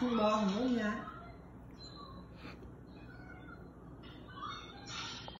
cùng bò hổ né